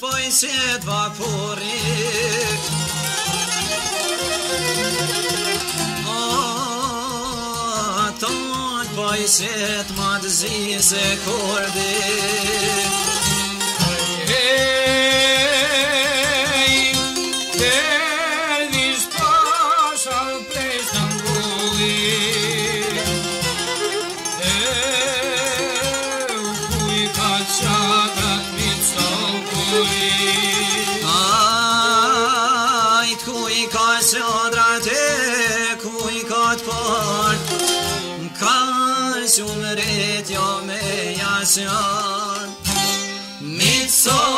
tvoj svijet vakuri O, tvoj svijet madzi se kurdi O, tvoj svijet madzi se kurdi dit ku i ka sëndrat e ku i ka të par Ka sëmëret jo me jasë Mitë sot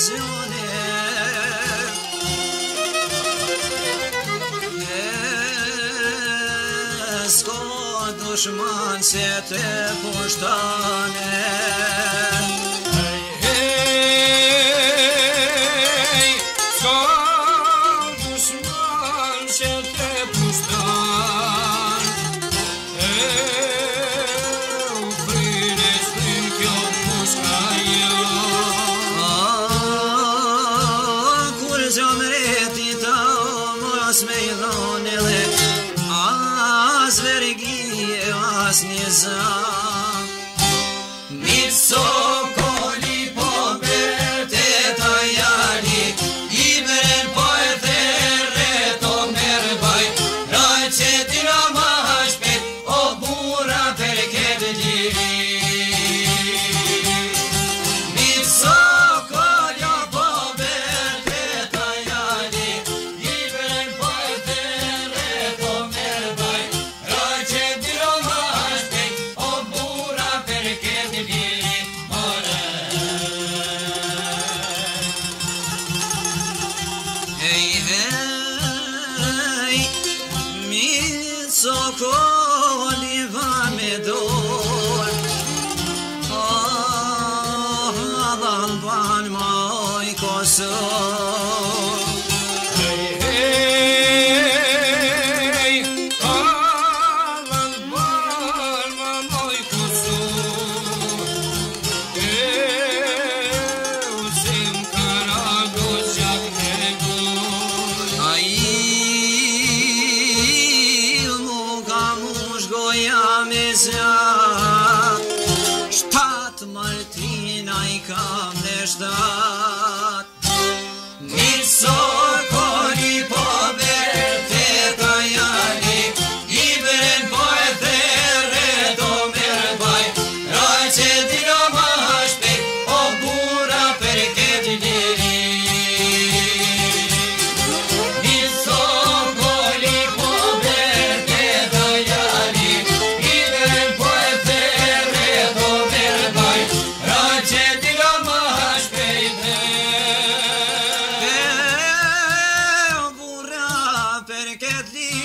E, sko dushman se te pushtane E, sko dushman se te pushtane از vergi az nizam koli va me dor Ah, dhe në banë maj goja me zjat Shtat martina i kam ne shtat медленно.